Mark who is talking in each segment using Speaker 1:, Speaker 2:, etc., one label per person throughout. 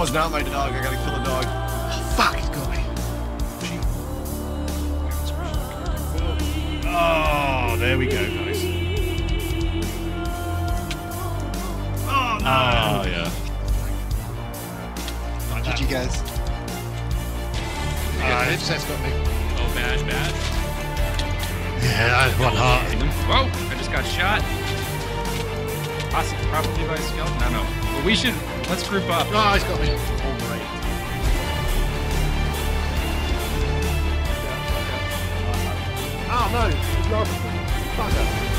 Speaker 1: Oh, was not my dog. I gotta kill a dog. Oh, fuck, he's going. Oh, there we go, guys. Oh, no. Oh, yeah.
Speaker 2: GG, guys.
Speaker 1: Uh,
Speaker 2: Dave says got me.
Speaker 3: Oh, badge, badge.
Speaker 1: Yeah, I had one heart.
Speaker 3: Whoa! I just got shot. Possibly, probably by a skeleton. I don't know. But we should let's group up.
Speaker 1: Oh, he's got me. All right. Oh, no. Fucker.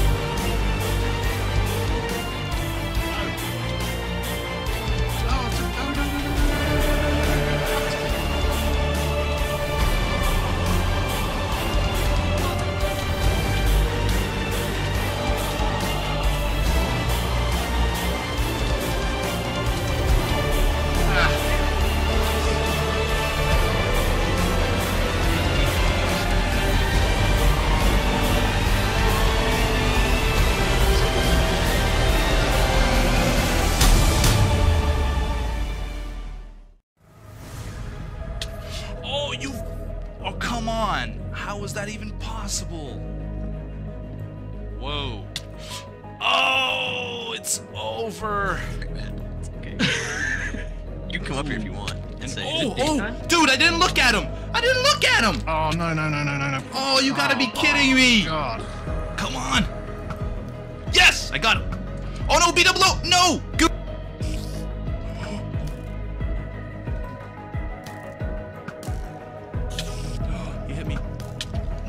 Speaker 4: I got him. Oh no, beat up low. No. Good. He hit me.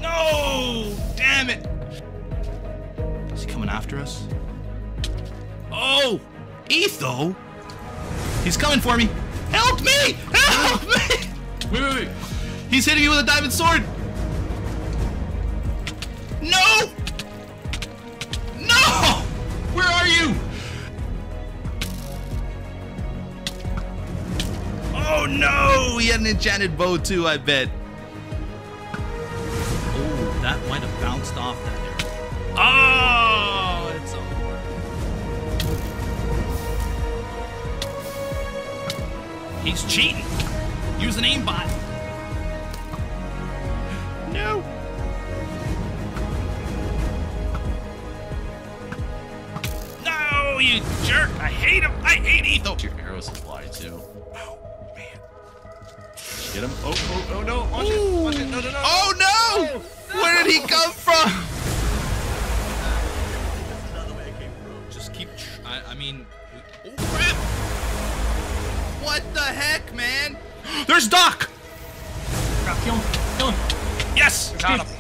Speaker 4: No! Damn it! Is he coming after us? Oh! Etho! He's coming for me! Help me! Help ah! me!
Speaker 3: Wait, wait, wait.
Speaker 4: He's hitting me with a diamond sword! Had an enchanted bow too, I bet. Oh, that might have bounced off that arrow. Oh, it's over. He's cheating. Use an aimbot. No. No, you jerk! I hate him. I hate Etho.
Speaker 1: Get him. Oh, oh, oh, no. Watch it. Watch it. No, no, no.
Speaker 4: Oh no! Where did he come from?
Speaker 5: That's not way it came from.
Speaker 4: Just keep. Tr- I, I mean. Oh, rip! What the heck, man? There's Doc.
Speaker 3: Crap, kill him. Kill him.
Speaker 4: Yes.
Speaker 3: Got him.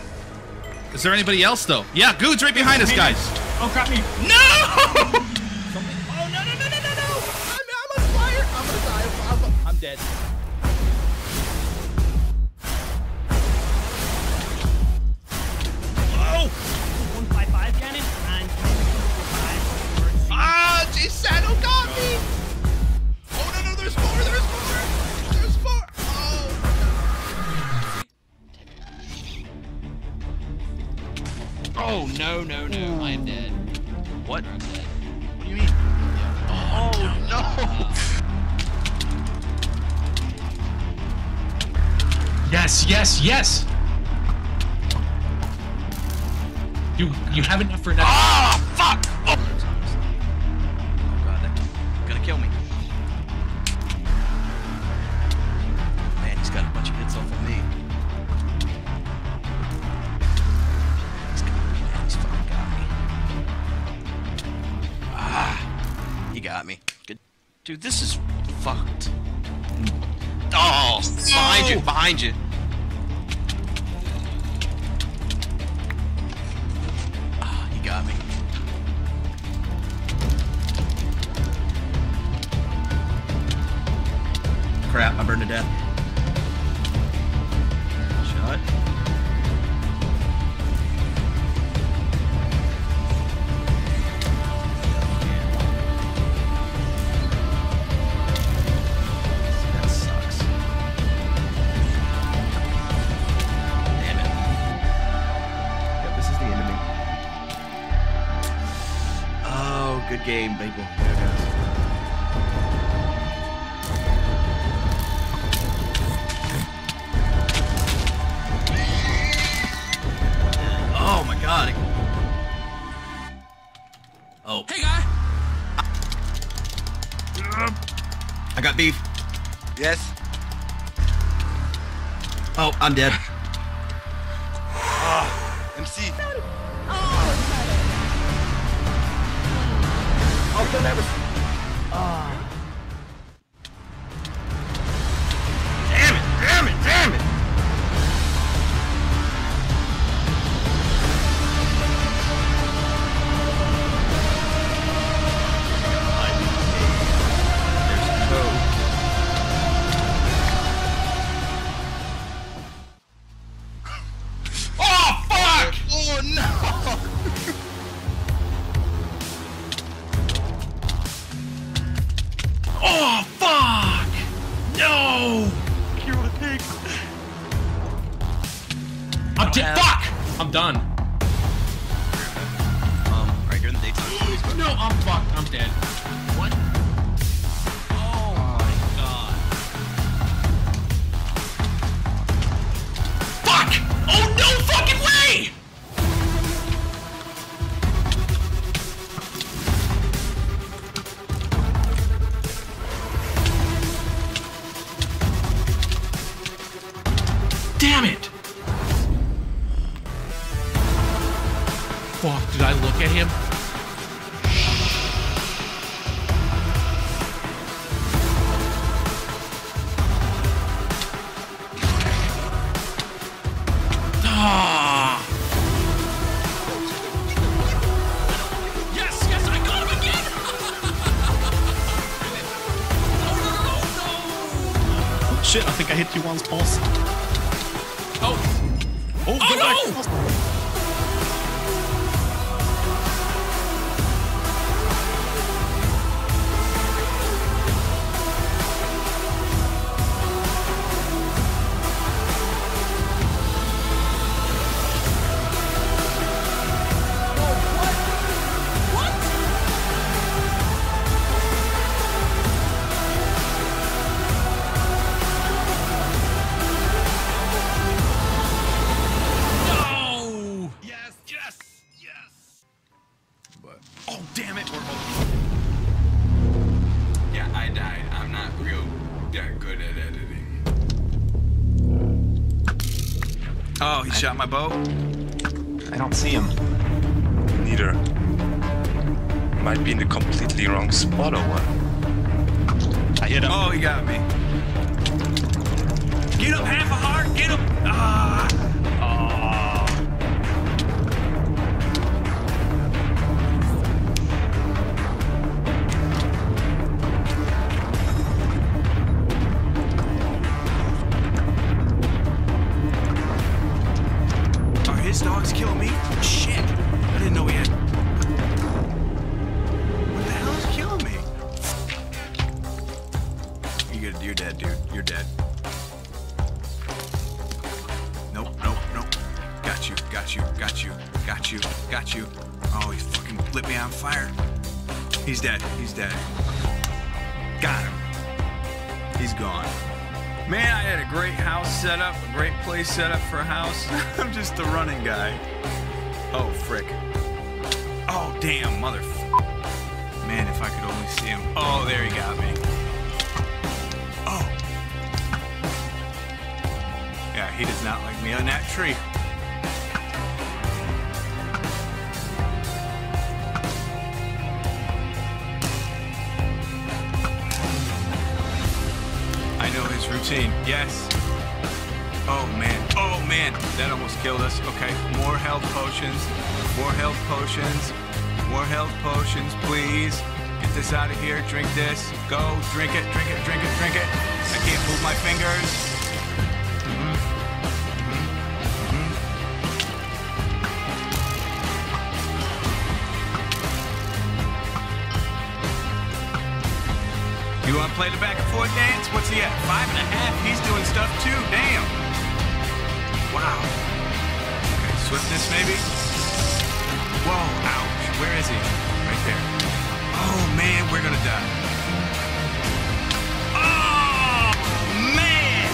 Speaker 4: Is there anybody else though? Yeah, Guude's right behind us, guys.
Speaker 3: Oh, crap me.
Speaker 4: No!
Speaker 3: Something.
Speaker 4: Oh no no no no no no! I'm, I'm on fire! I'm gonna die. I'm, I'm, I'm dead. Oh!
Speaker 3: 155 cannon and 5.
Speaker 4: Ah! Jsano got me! Oh no no! There's more! There's more! There's more! Oh!
Speaker 5: Oh no no no! I am dead. What? I'm dead.
Speaker 4: What do you mean? Oh no!
Speaker 6: Yes, yes, yes. You you have enough for another.
Speaker 7: I'm dead.
Speaker 8: I'm dead. What?
Speaker 6: Oh,
Speaker 7: he shot my bow?
Speaker 9: I don't see him. Neither. Might be in the completely wrong spot or what?
Speaker 10: I hit him.
Speaker 7: Oh, he got me. Get him, half a heart, get him! Ah! Routine. Yes. Oh man. Oh man. That almost killed us. Okay. More health potions. More health potions. More health potions, please. Get this out of here. Drink this. Go. Drink it. Drink it. Drink it. Drink it. I can't move my fingers. You want to play the back and forth dance? What's he at? Five and a half? He's doing stuff too. Damn. Wow. Okay, swiftness maybe? Whoa, ouch. Where is he? Right there. Oh man, we're gonna die. Oh man!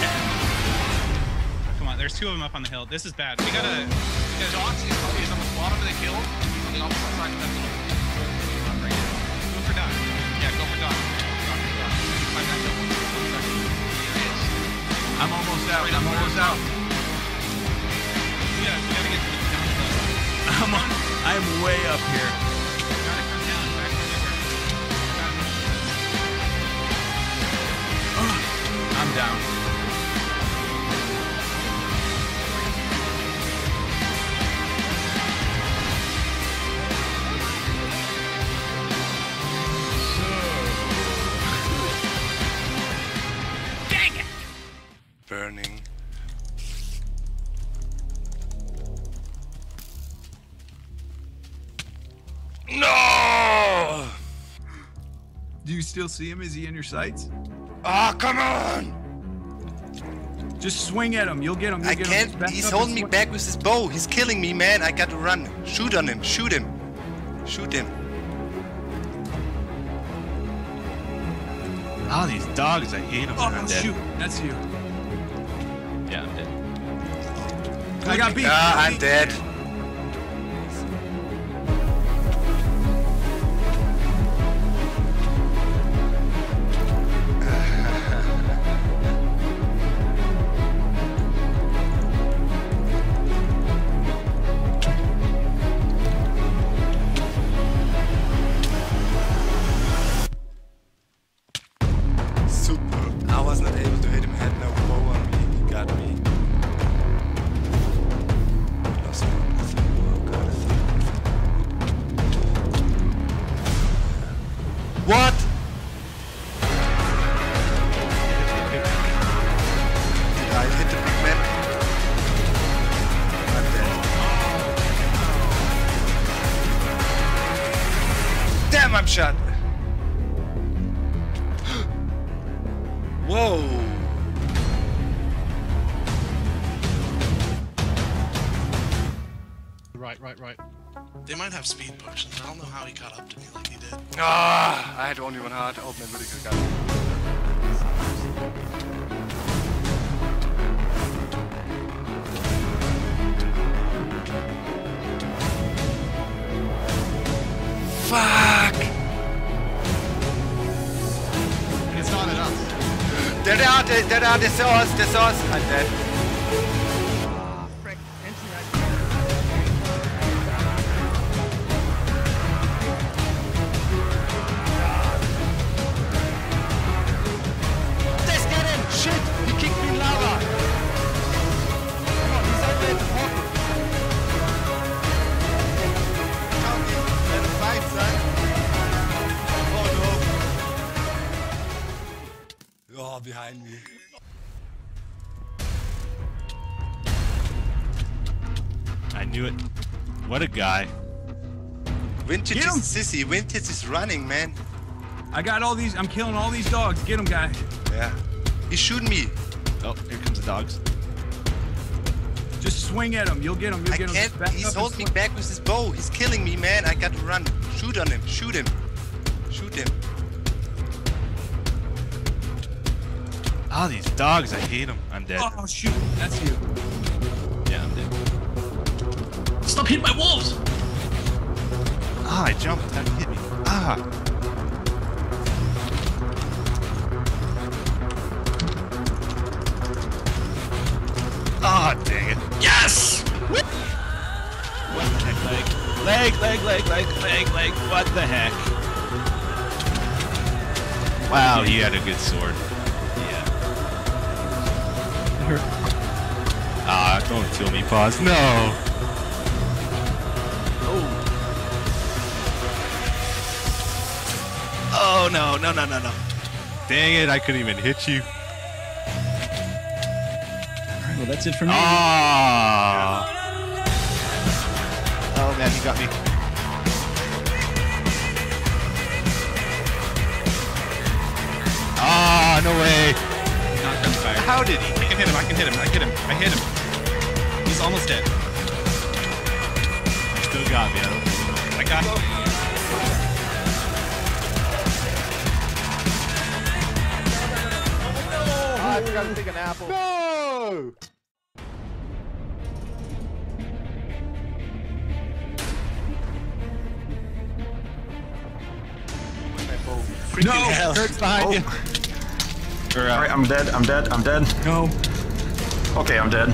Speaker 3: Come on, there's two of them up on the hill. This is bad. We gotta. Is on the bottom of the hill on the opposite side of that little.
Speaker 7: I'm almost out. I'm almost out.
Speaker 3: Yeah, we gotta get to the down.
Speaker 7: I'm on, I'm way up here.
Speaker 3: Gotta come down. Back where we were.
Speaker 7: I'm down.
Speaker 9: Burning. No!
Speaker 7: Do you still see him? Is he in your sights?
Speaker 9: Ah, come on!
Speaker 7: Just swing at him. You'll get him. You'll
Speaker 9: I
Speaker 7: get
Speaker 9: can't.
Speaker 7: Back
Speaker 9: He's holding me back with his bow. He's killing me, man. I got to run. Shoot on him. Shoot him. Shoot him.
Speaker 10: Ah, these dogs, I hate them.
Speaker 7: Oh, shoot. That's you. I got beat. Got
Speaker 9: uh, I'm dead.
Speaker 3: Right, right, right.
Speaker 11: They might have speed potions. I don't know how he caught up to me like he did.
Speaker 9: Ah, I had only one heart. Oh, man, würde ich gegangen. Fuck!
Speaker 3: It's not at us.
Speaker 9: Der, der, der, der, der, der Sauce, der Sauce. I'm dead.
Speaker 10: Guy.
Speaker 9: Vintage
Speaker 7: Get
Speaker 9: is
Speaker 7: him!
Speaker 9: sissy. Vintage is running, man.
Speaker 7: I got all these. I'm killing all these dogs. Get him, guy.
Speaker 9: Yeah. He's shooting me.
Speaker 10: Oh, here comes the dogs.
Speaker 7: Just swing at him. You'll get him. You'll
Speaker 9: I
Speaker 7: get him.
Speaker 9: can't.
Speaker 7: Just back
Speaker 9: He's
Speaker 7: up and
Speaker 9: holding me back with his bow. He's killing me, man. I got to run. Shoot on him. Shoot him. Shoot him.
Speaker 10: Ah, these dogs, I hate them. I'm dead.
Speaker 7: Oh shoot. That's you.
Speaker 10: Yeah, I'm dead.
Speaker 8: Stop hitting my walls!
Speaker 10: Ah, I jumped. That hit me. Ah. Ah, dang it. Yes! What the heck, leg? Leg, leg, leg, leg, leg, leg. What the heck? Wow, he had a good sword. Yeah. Ah, don't kill me, pause. No! Oh no, no, no, no, no. Dang it, I couldn't even hit you.
Speaker 8: Well, that's it for me.
Speaker 10: Ah. Oh man, he got me. Ah, no way.
Speaker 3: Knocked him back.
Speaker 10: How did he?
Speaker 3: I can hit him. I can hit him. I hit him. I hit him. He's almost dead.
Speaker 10: Still got me. I don't
Speaker 3: I got him.
Speaker 7: No. No!
Speaker 10: Kurt's behind you. We're, uh,
Speaker 12: All right, I'm dead. I'm dead. I'm dead.
Speaker 8: No.
Speaker 12: Okay, I'm dead.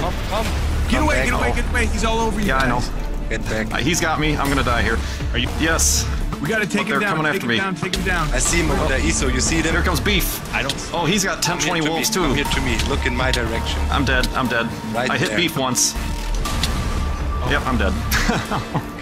Speaker 9: Come, come.
Speaker 8: Get
Speaker 9: Come
Speaker 8: away, get away, get away. He's all over you
Speaker 12: Yeah, I know.
Speaker 8: guys.
Speaker 9: Get back.
Speaker 12: Uh, he's got me. I'm gonna die here.
Speaker 10: Are you?
Speaker 12: Yes.
Speaker 8: We gotta take
Speaker 12: They're
Speaker 8: him down.
Speaker 12: coming
Speaker 8: take
Speaker 12: after
Speaker 8: him
Speaker 12: me.
Speaker 8: down, take him down.
Speaker 9: I see him over there. Iso, you see them?
Speaker 12: Here comes beef.
Speaker 10: I don't.
Speaker 12: Oh, he's got 10, 20
Speaker 9: to
Speaker 12: wolves
Speaker 9: me.
Speaker 12: too.
Speaker 9: Come here to me. Look in my direction.
Speaker 12: I'm dead. I'm dead.
Speaker 9: Right
Speaker 12: I hit
Speaker 9: there.
Speaker 12: beef once.
Speaker 7: Oh.
Speaker 12: Yep, I'm dead.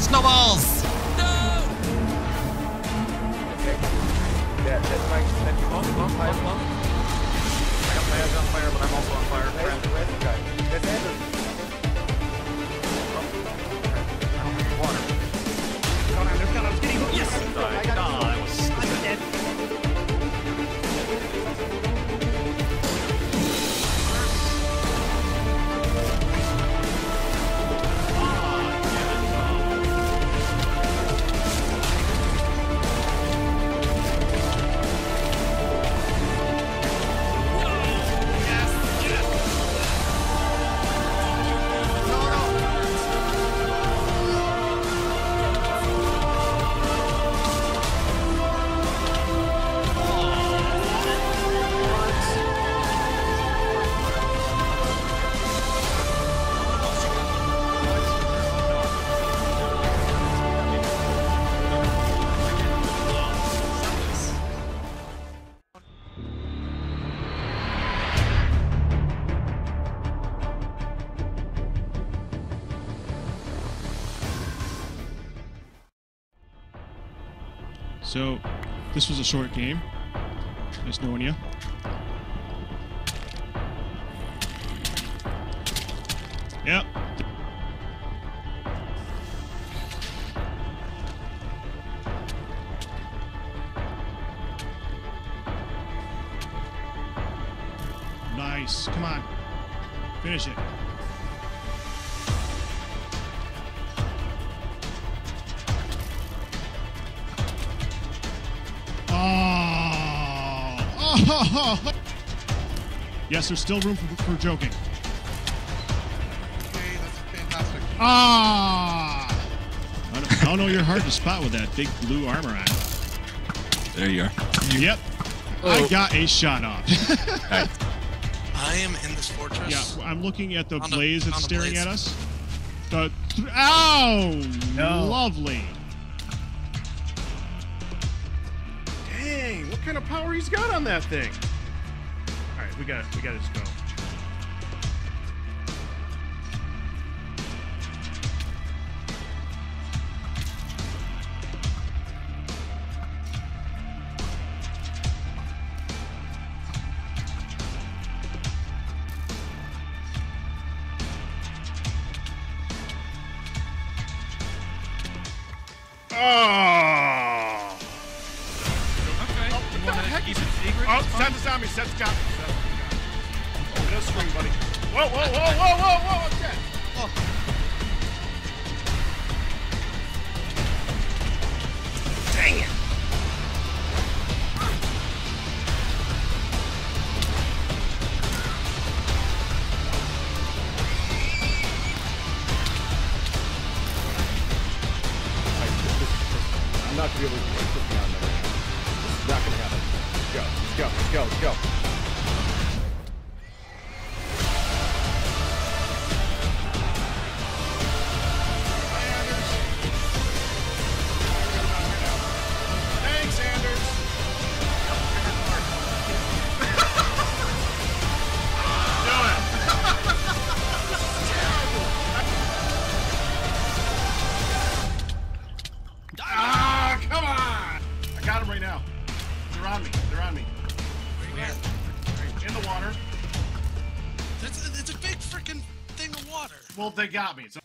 Speaker 13: snowballs!
Speaker 10: Snowballs!
Speaker 13: No!
Speaker 9: Yeah, that's my. That's your bump, bump, fire, bump.
Speaker 12: I got my eyes on fire, but I'm also on fire.
Speaker 9: Where's the red guy? That's Anders.
Speaker 1: So, this was a short game. Nice knowing you. Yep. Nice. Come on. Finish it. Oh. Yes, there's still room for, for joking.
Speaker 11: Okay, that's fantastic.
Speaker 1: Ah! I don't, I don't know you're hard to spot with that big blue armor on.
Speaker 10: There you are.
Speaker 1: Yep. I got a shot off.
Speaker 11: I am in this fortress.
Speaker 1: yeah, I'm looking at the
Speaker 11: On a-
Speaker 1: blaze that's staring
Speaker 11: blaze.
Speaker 1: at us. The th- ow!
Speaker 8: No.
Speaker 1: Lovely. He's got on that thing? All right, we got we got to go.
Speaker 11: They got me. So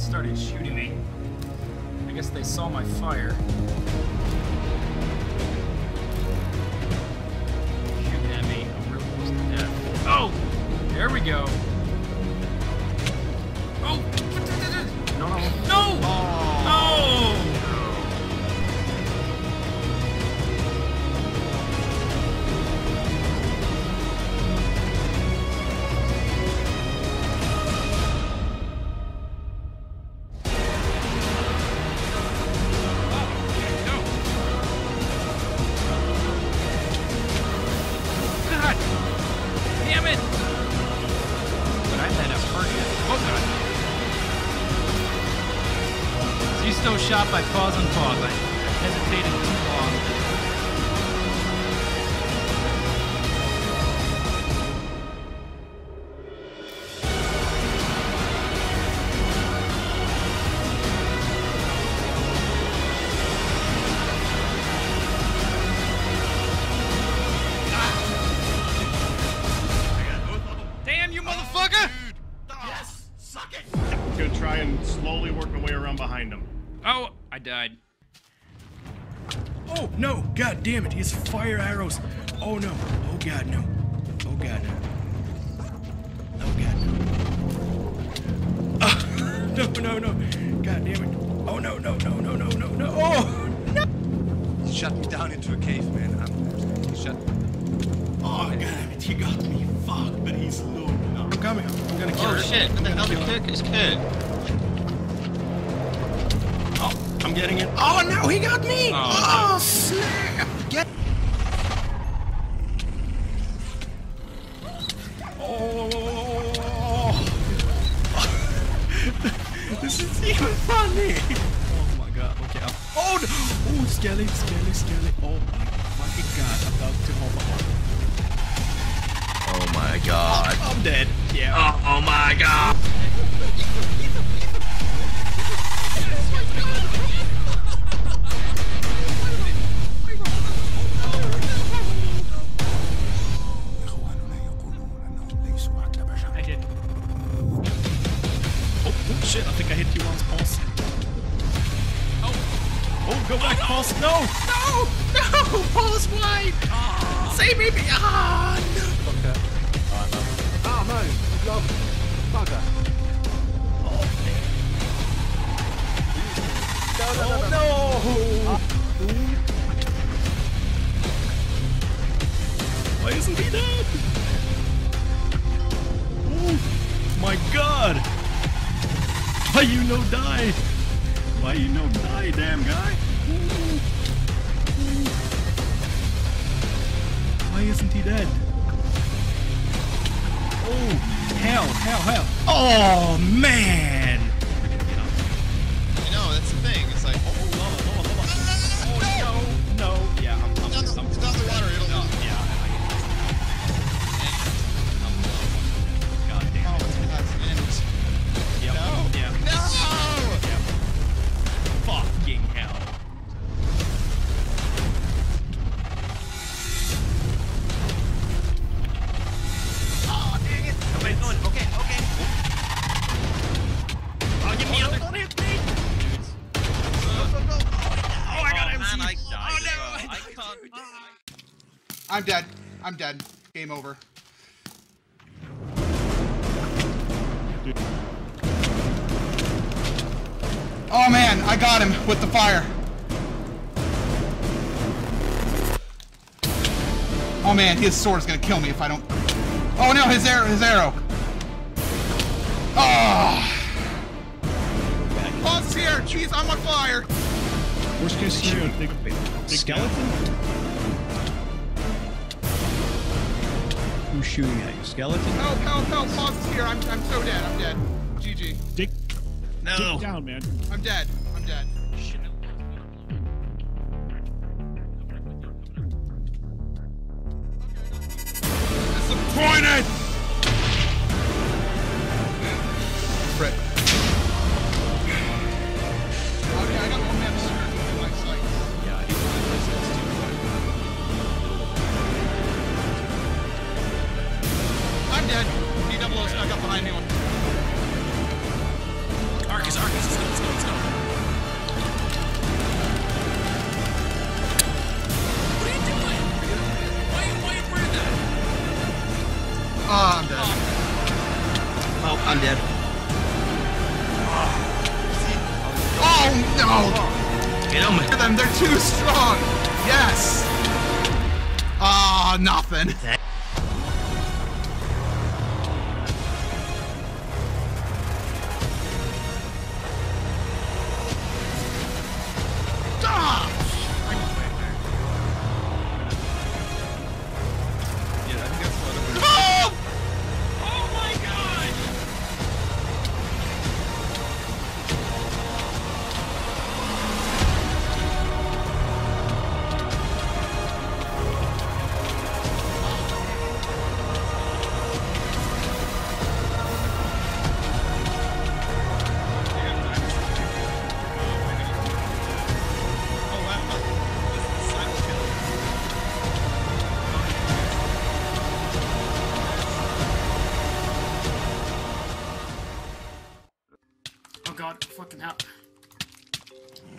Speaker 8: started shooting me. I guess they saw my fire. Damn it!
Speaker 14: He's fire arrows. Oh no! Oh god no! Oh god no! Oh god no! Ah, no no no! God damn it! Oh no no no no no no no! Oh!
Speaker 9: He shut me down into a cave, man. I'm, he shut.
Speaker 14: Oh god damn it! He got me. Fuck! But he's low. No, I'm coming. I'm gonna kill
Speaker 6: Oh
Speaker 14: her.
Speaker 6: shit, what the hell
Speaker 14: gonna
Speaker 6: Kirk is Kirk?
Speaker 14: Oh, I'm getting it. Oh no! He got me!
Speaker 6: Oh,
Speaker 14: Oh, snap! Get. Oh! this is even funny. Oh my god! Okay. I'm- Oh! No. Oh, skelly, skelly, skelly. Oh my fucking god! I'm about to overhaul.
Speaker 6: Oh my god.
Speaker 14: I'm dead. Yeah.
Speaker 6: Oh, oh my god.
Speaker 14: Me! Ah!
Speaker 6: Isn't he dead? Oh, hell, hell, hell. Oh, man!
Speaker 15: Game over. Oh man, I got him with the fire. Oh man, his sword is gonna kill me if I don't. Oh no, his arrow, his arrow. Oh. Boss here, jeez, I'm on fire.
Speaker 1: Worst case scenario, big, big skeleton? Who's shooting at you? Skeleton?
Speaker 15: Help, help, help, boss is here. I'm, I'm so dead. I'm dead. GG.
Speaker 1: Dick.
Speaker 6: No.
Speaker 1: dig down, man.
Speaker 15: I'm dead. I'm dead.
Speaker 6: Disappointed.
Speaker 16: Fucking hell.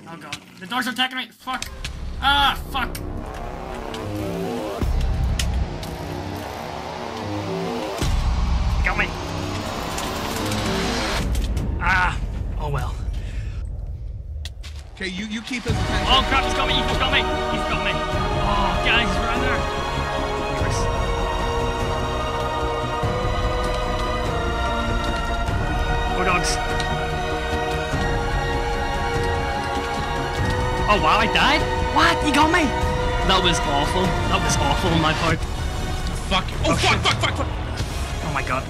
Speaker 16: Oh god. The dogs are attacking me! Fuck! Ah, fuck! Got me! Ah! Oh well.
Speaker 15: Okay, you, you keep his attention.
Speaker 16: Oh crap, he's got me! He's got me! He's got me! Oh, guys, right there! Oh wow, I died? What? You got me? That was awful. That was awful on my part.
Speaker 17: Fuck. Oh, oh fuck, fuck, fuck, fuck.
Speaker 16: Oh my god.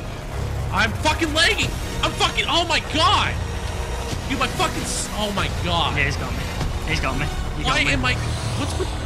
Speaker 17: I'm fucking lagging. I'm fucking. Oh my god. Dude, my fucking. Oh my god.
Speaker 16: Yeah, he's got me. He's got me. He got
Speaker 17: Why
Speaker 16: me.
Speaker 17: am I? What's with?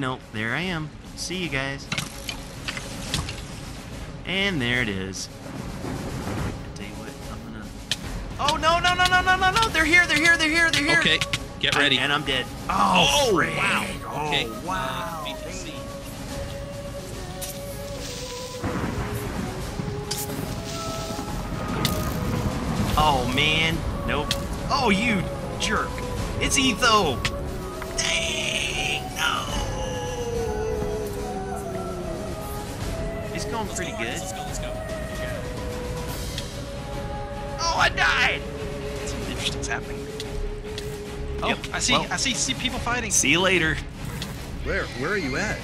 Speaker 16: Oh
Speaker 6: no, there I am. See you guys. And there it is. I tell you what, I'm gonna. Oh no no no no no no no! They're here! They're here! They're here! They're here!
Speaker 4: Okay, get ready.
Speaker 6: and I'm dead.
Speaker 4: Oh,
Speaker 6: Oh, frig.
Speaker 4: wow.
Speaker 6: Oh,
Speaker 4: Okay.
Speaker 6: wow.
Speaker 4: Uh, BTC.
Speaker 6: Oh man, nope. Oh you jerk! It's Etho. Pretty good.
Speaker 18: Let's go, let's go.
Speaker 6: Oh, I died. Something interesting's happening.
Speaker 19: Oh,
Speaker 6: Yep,
Speaker 19: I see.
Speaker 6: well-
Speaker 19: I see. See people fighting.
Speaker 6: See you later.
Speaker 20: Where? Where are you at?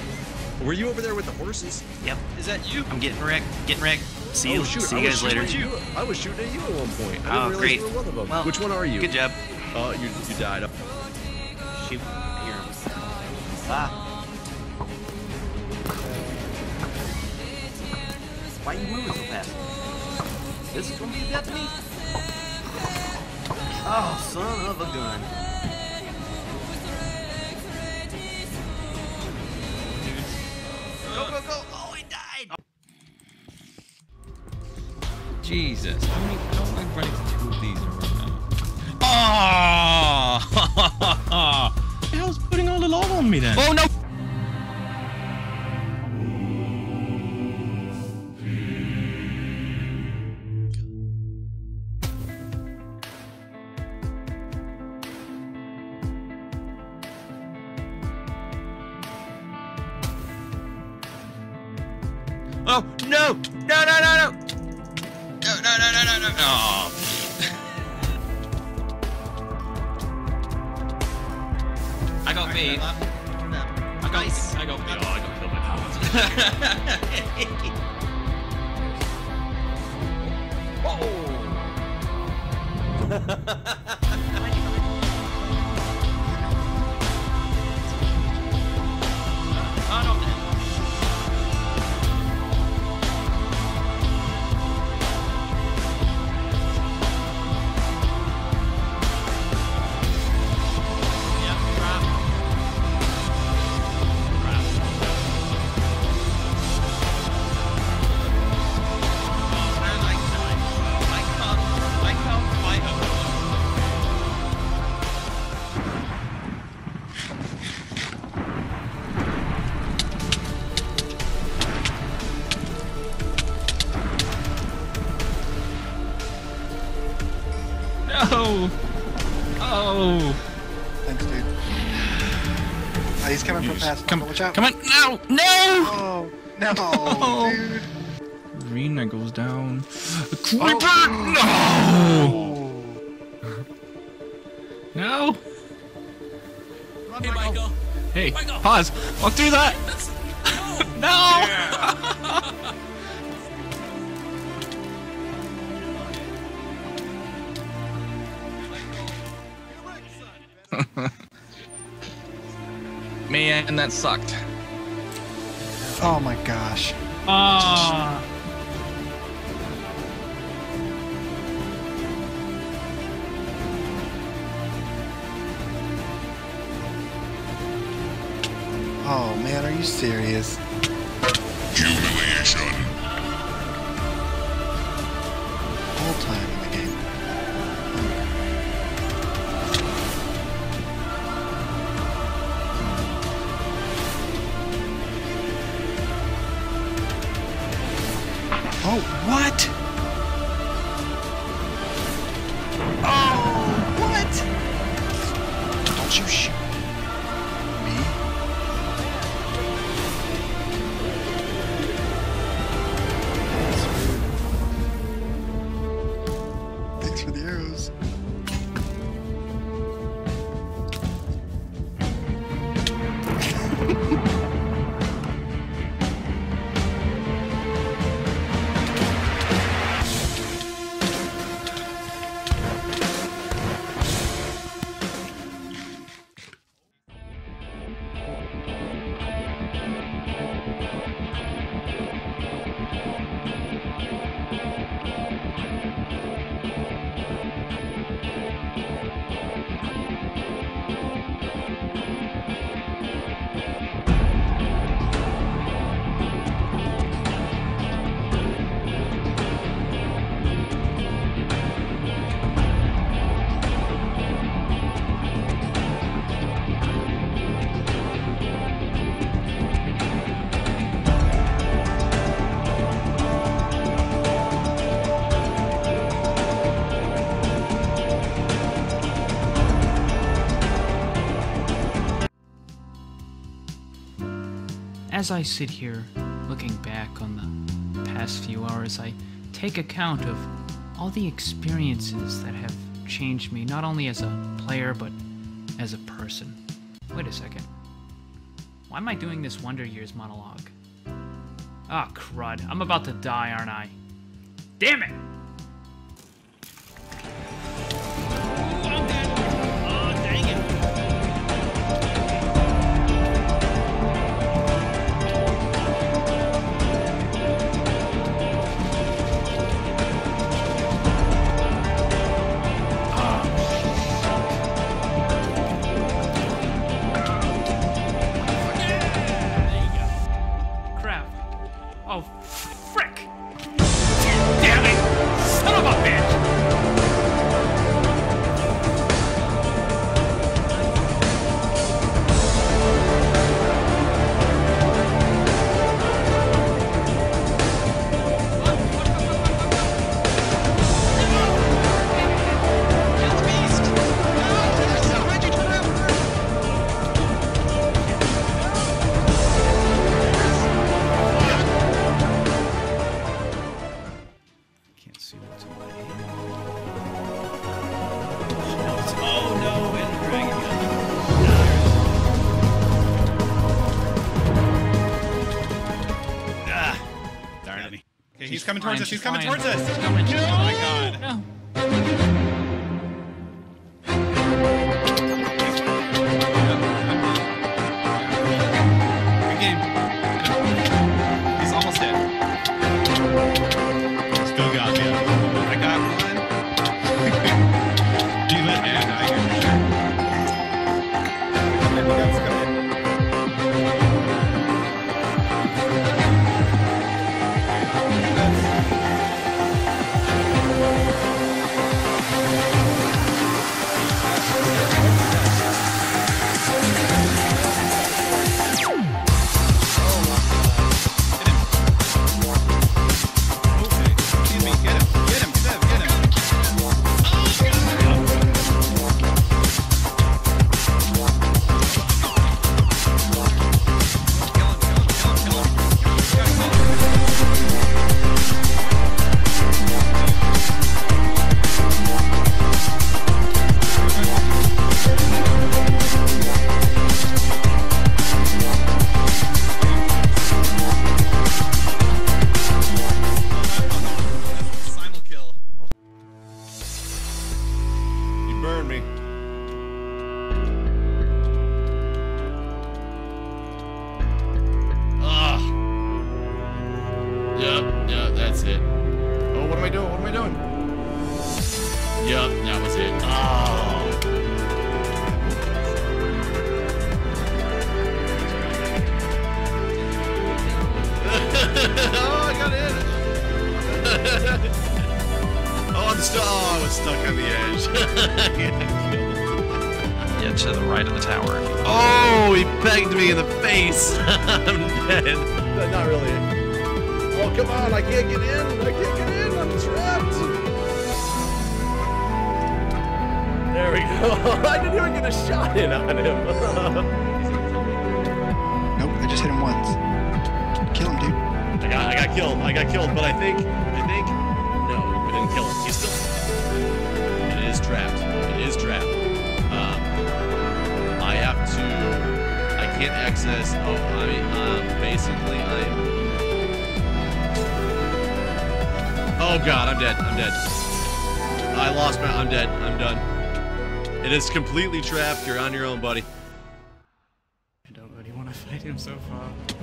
Speaker 20: Were you over there with the horses?
Speaker 6: Yep.
Speaker 19: Is that you?
Speaker 6: I'm getting wrecked. Getting wrecked. See you.
Speaker 20: oh, shoot,
Speaker 6: see you guys later.
Speaker 20: shooting at you. I was shooting at you at one point. I didn't
Speaker 6: Oh,
Speaker 20: realize
Speaker 6: great.
Speaker 20: you were one of them.
Speaker 6: Well,
Speaker 20: Which one are you?
Speaker 6: Good job.
Speaker 20: Oh, you you died.
Speaker 6: Son of a gun. Go, go, go. Oh, I died.
Speaker 16: Jesus. How many? How am I running two of these in a row now?
Speaker 19: Oh! the hell's putting all the lava on me then?
Speaker 16: Oh no!
Speaker 21: No! Oh!
Speaker 2: Thanks, dude. Oh, he's coming from past.
Speaker 19: Come,
Speaker 2: Watch out.
Speaker 19: come on! No! No!
Speaker 2: Oh, no,
Speaker 19: Oh.
Speaker 2: dude.
Speaker 19: Arena goes down. Oh. Creeper!
Speaker 2: Oh.
Speaker 19: No! No!
Speaker 18: Hey, Michael.
Speaker 19: Hey,
Speaker 18: Michael.
Speaker 19: pause. Walk through that.
Speaker 18: Let's
Speaker 19: No! Man, that sucked.
Speaker 2: Oh my gosh.
Speaker 22: Ah.
Speaker 2: Oh man, are you serious?
Speaker 23: As I sit here looking back on the past few hours, I take account of all the experiences that have changed me, not only as a player, but as a person. Wait a second. Why am I doing this Wonder Years monologue? Ah, crud. I'm about to die, aren't I? Damn it!
Speaker 3: Coming towards us. He's
Speaker 23: she's
Speaker 3: coming towards us.
Speaker 23: She's coming, she's
Speaker 3: my
Speaker 23: coming.
Speaker 3: god.
Speaker 23: No.
Speaker 24: Yeah, to the right of the tower.
Speaker 20: oh, he pegged me in the face. I'm dead. Not really. Oh, come on. I can't get in. I can't get in. I'm trapped. There we go. I didn't even get a shot in on him.
Speaker 2: Nope, I just hit him once. Kill him, dude.
Speaker 20: I got, I got killed. I got killed, but I think, I think, no, we didn't kill him. He's still. It is trapped. Access. Oh, I mean, um, basically, I'm. Oh God, I'm dead. I'm dead. I lost my. I'm dead. I'm done. It is completely trapped. You're on your own, buddy.
Speaker 23: I don't really want to fight him so far.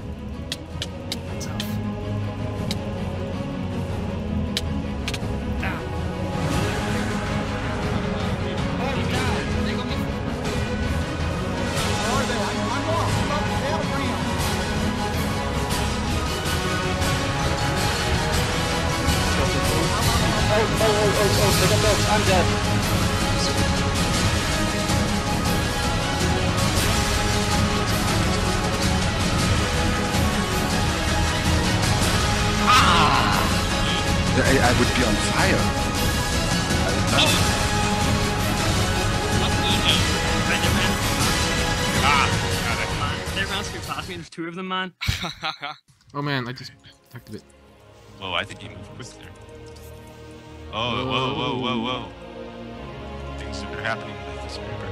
Speaker 2: I
Speaker 16: mean, there's two of them, man.
Speaker 11: Oh man, I just activated.
Speaker 25: Whoa, I think he moved quick there. Oh, whoa, whoa, whoa, whoa. Things are happening with this creeper.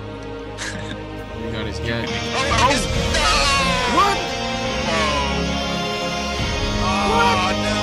Speaker 11: He got his get.
Speaker 25: Oh, oh,
Speaker 11: What?
Speaker 25: Oh, no.
Speaker 11: No, no.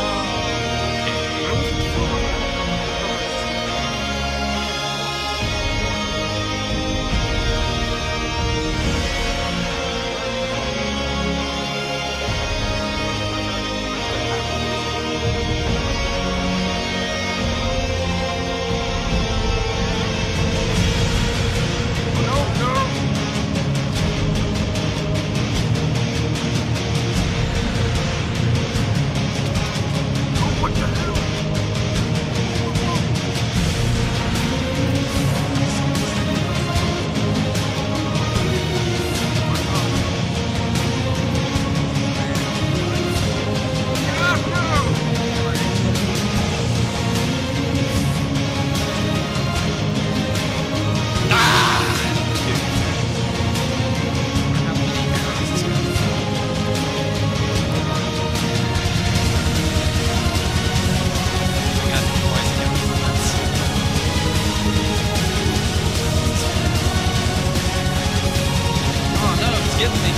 Speaker 26: get me.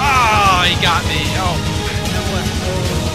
Speaker 26: Ah, oh, he got me. Oh,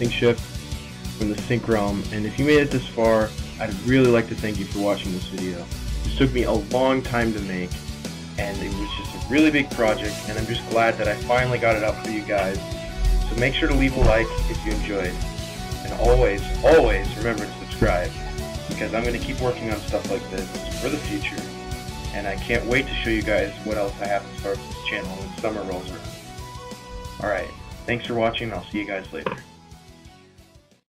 Speaker 26: Sync Shift from the SincRealm, and if you made it this far, I'd really like to thank you for watching this video. This took me a long time to make, and it was just a really big project, and I'm just glad that I finally got it up for you guys. So make sure to leave a like if you enjoyed, and always, always remember to subscribe, because I'm going to keep working on stuff like this for the future, and I can't wait to show you guys what else I have to start with this channel when summer rolls around. Alright, thanks for watching, I'll see you guys later.